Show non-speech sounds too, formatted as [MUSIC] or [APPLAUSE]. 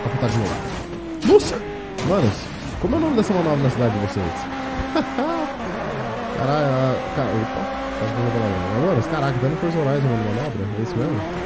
a capotar de novo. Nossa! Manos, como é o nome dessa manobra na cidade de vocês? [LAUGHS] Caralho, cara, opa. Tá Manos, caraca, dando Forza Horizon na manobra? É isso mesmo?